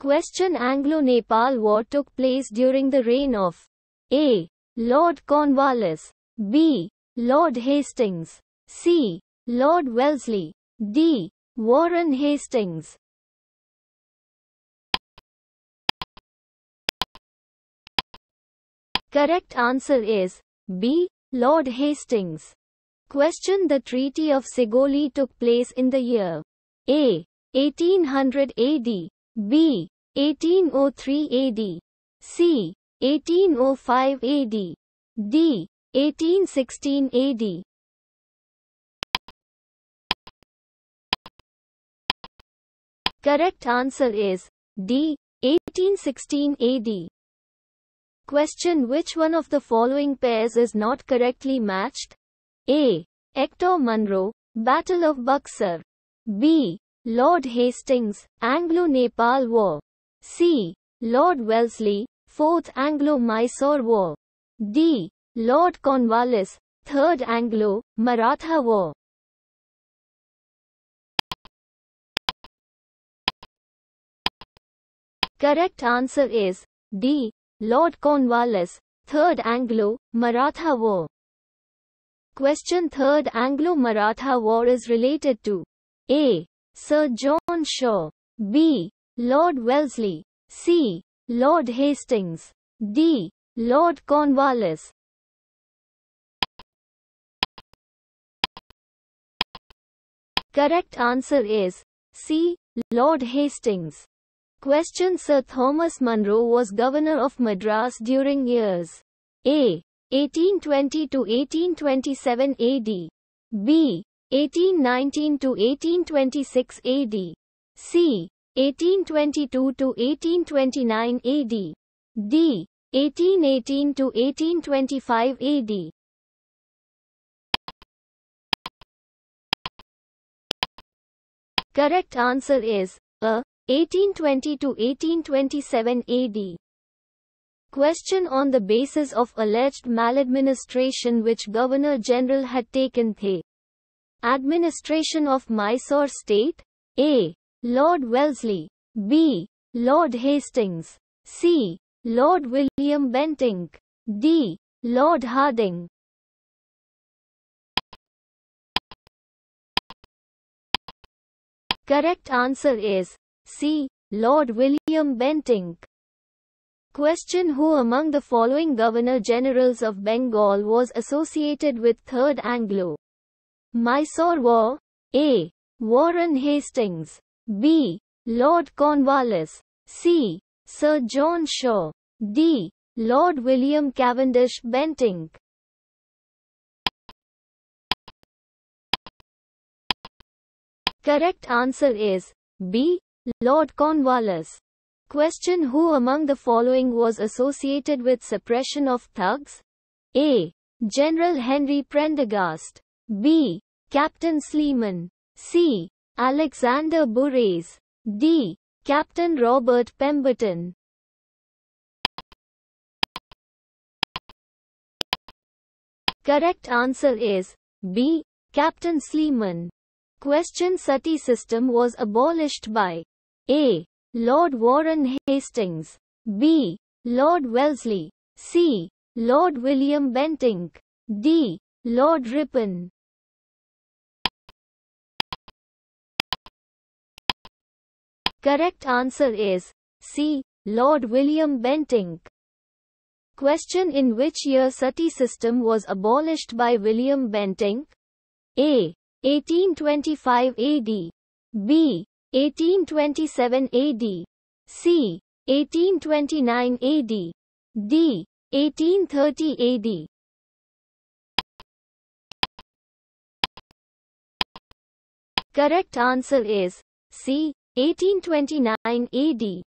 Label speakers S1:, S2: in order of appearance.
S1: Question Anglo-Nepal War took place during the reign of A. Lord Cornwallis B. Lord Hastings C. Lord Wellesley D. Warren Hastings Correct answer is B. Lord Hastings. Question The Treaty of Sugauli took place in the year A. 1800 AD B. 1803 AD C. 1805 AD D. 1816 AD Correct answer is D. 1816 AD. Question Which one of the following pairs is not correctly matched? A. Hector Munro, Battle of Buxar. B. Lord Hastings, Anglo-Nepal War. C. Lord Wellesley, Fourth Anglo-Mysore War. D. Lord Cornwallis, Third Anglo-Maratha War. Correct answer is D. Lord Cornwallis, Third Anglo-Maratha War. Question Third Anglo-Maratha War is related to A. Sir John Shore B. Lord Wellesley C. Lord Hastings D. Lord Cornwallis Correct answer is C. Lord Hastings. Question Sir Thomas Munro was Governor of Madras during years A. 1820 to 1827 AD B. 1819 to 1826 AD C. 1822 to 1829 AD D. 1818 to 1825 AD Correct answer is A. 1820 to 1827 AD. Question on the basis of alleged maladministration which Governor General had taken the administration of Mysore state? A. Lord Wellesley. B. Lord Hastings. C. Lord William Bentinck. D. Lord Hardinge Correct answer is C. Lord William Bentinck. Question Who among the following Governor-Generals of Bengal was associated with Third Anglo? Mysore War? A. Warren Hastings. B. Lord Cornwallis. C. Sir John Shore. D. Lord William Cavendish Bentinck. Correct answer is B. Lord Cornwallis. Question Who among the following was associated with suppression of thugs? A. General Henry Prendergast. B. Captain Sleeman. C. Alexander Burnes. D. Captain Robert Pemberton. Correct answer is B. Captain Sleeman. Question Sati system was abolished by a. Lord Warren Hastings. B. Lord Wellesley. C. Lord William Bentinck. D. Lord Ripon. Correct answer is C. Lord William Bentinck. Question In which year Sati system was abolished by William Bentinck? A. 1825 AD. B. 1827 AD. C. 1829 AD. D. 1830 AD. Correct answer is C. 1829 AD.